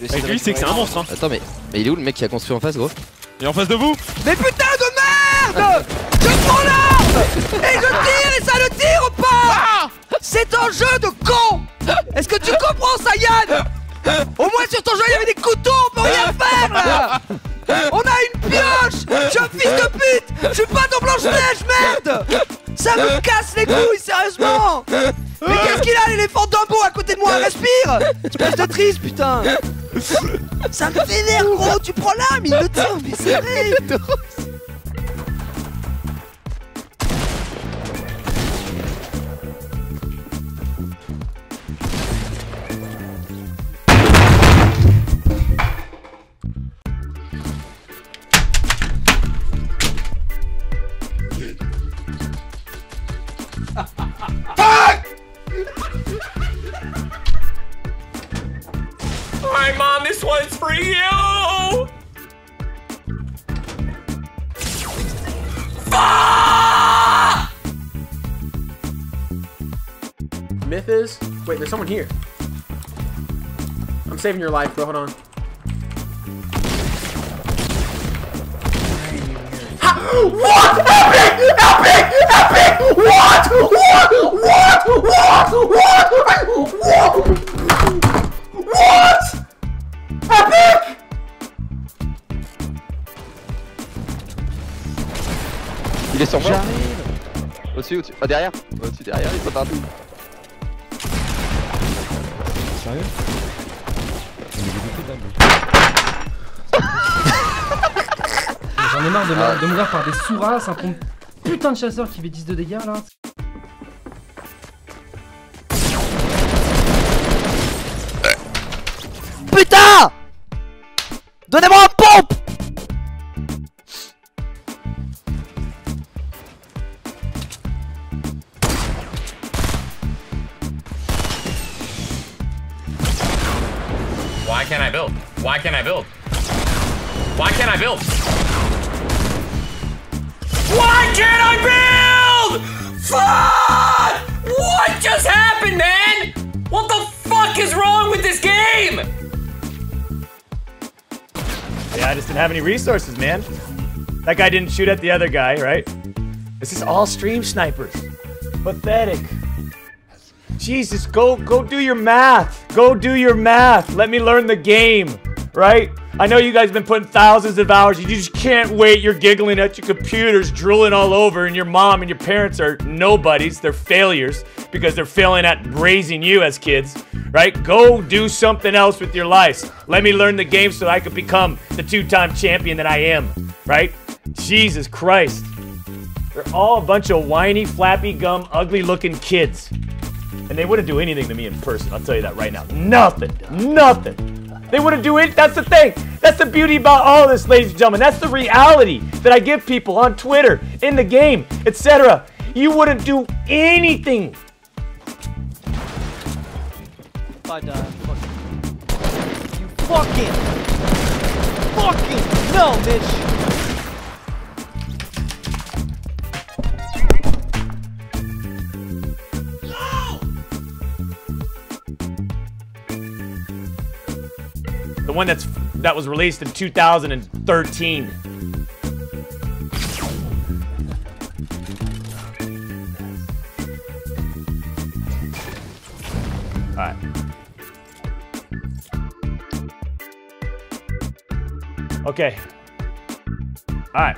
Avec lui, c'est que c'est un monstre. Hein. Attends, mais, mais il est où le mec qui a construit en face, gros? Il est en face de vous. Mais putain de merde! Je prends l'arme Et je tire et ça ne tire pas? C'est un jeu de con! Est-ce que tu comprends ça, Yann? Au moins sur ton jeu, il y avait des couteaux, on peut rien faire là! On a une pioche! Je suis un fils de pute! Je suis pas dans Blanche-Neige, merde! Ça me casse les couilles, sérieusement! Mais qu'est-ce qu'il a, l'éléphant Dumbo à côté de moi? Respire! Espèce de triste, putain Ça me vénère, gros Tu prends l'arme, il le tire, mais c'est vrai Alright, mom, this one's for you! Myth is. Wait, there's someone here. I'm saving your life, bro. Hold on. What? Epic! Epic! Epic! What? What? What? What? Il est sur moi Au-dessus, au-dessus. Ah, derrière Au-dessus, derrière, il est partout. Sérieux J'en ai marre de, Ah. de mourir par des sourds un con putain de chasseur qui fait 10 de dégâts là. Putain Donnez-moi un pompe can't I build? Why can't I build? Why can't I build? Why can't I build? Fuck! What just happened, man? What the fuck is wrong with this game? Yeah, I just didn't have any resources, man. That guy didn't shoot at the other guy, right? This is all stream snipers. Pathetic. Jesus, go go do your math. Go do your math. Let me learn the game, right? I know you guys have been putting thousands of hours. You just can't wait. You're giggling at your computers, drooling all over, and your mom and your parents are nobodies. They're failures because they're failing at raising you as kids, right? Go do something else with your lives. Let me learn the game so I could become the two-time champion that I am, right? Jesus Christ. They're all a bunch of whiny, flappy gum, ugly looking kids. And they wouldn't do anything to me in person, I'll tell you that right now. Nothing. Nothing. They wouldn't do it. That's the thing. That's the beauty about all this, ladies and gentlemen. That's the reality that I give people on Twitter, in the game, etc. You wouldn't do anything. But, uh, fuck. You fucking. Fucking. No, bitch. The one that's that was released in 2013. All right. Okay. All right.